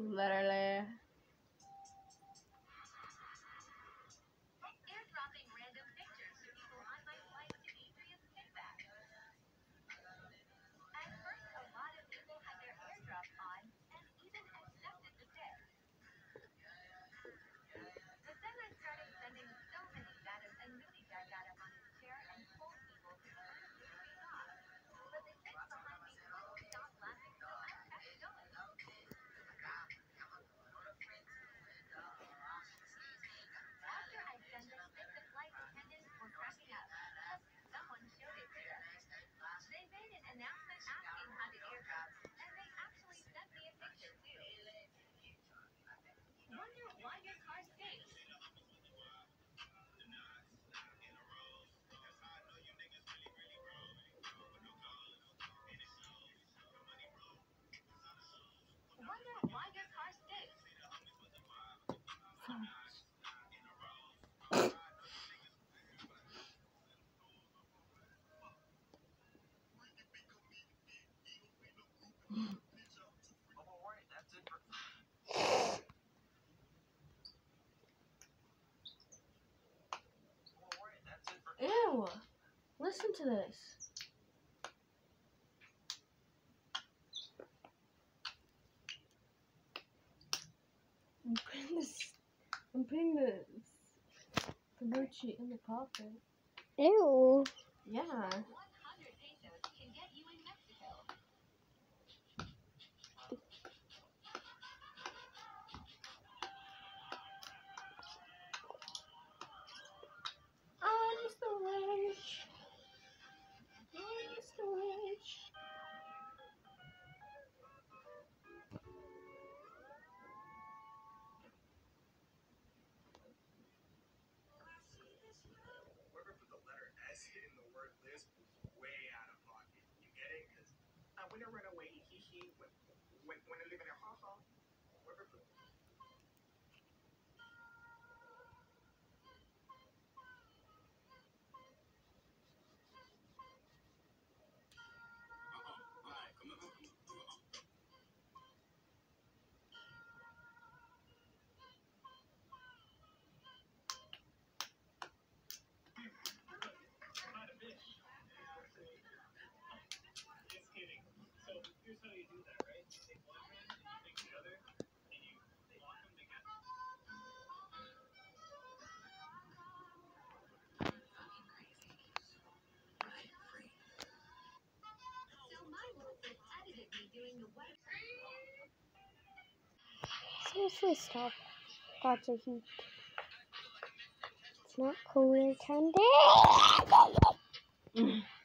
Literally. Wow! Listen to this. I'm putting this. I'm putting this The Gucci in the coffin. Ew. Yeah. When I run away. He, he, when, when I live in a seriously stop That's a heat. It's not cooler time.